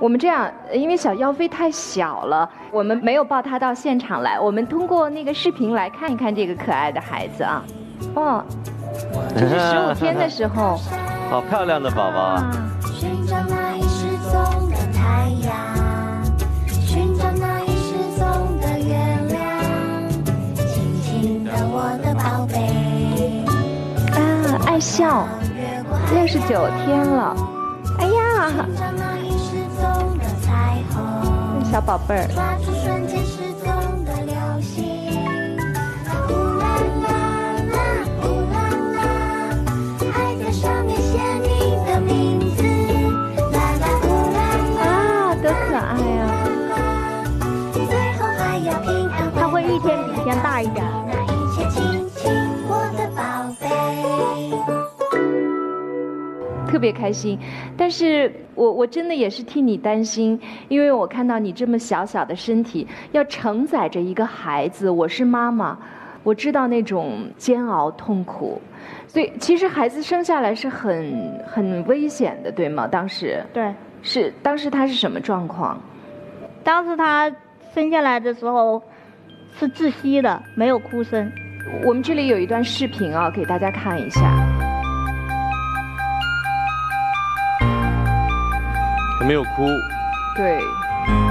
我们这样，因为小妖妃太小了，我们没有抱她到现场来，我们通过那个视频来看一看这个可爱的孩子啊。哦，这是十五天的时候。好漂亮的宝宝啊！寻找那已失踪的太阳，寻找那已失踪的月亮，轻轻的我的宝贝。啊，爱笑，六十九天了。小宝贝儿。大一点。特别开心，但是我我真的也是替你担心，因为我看到你这么小小的身体，要承载着一个孩子。我是妈妈，我知道那种煎熬痛苦，所以其实孩子生下来是很很危险的，对吗？当时对，是当时他是什么状况？当时他生下来的时候。是窒息的，没有哭声。我们这里有一段视频啊，给大家看一下。他没有哭。对。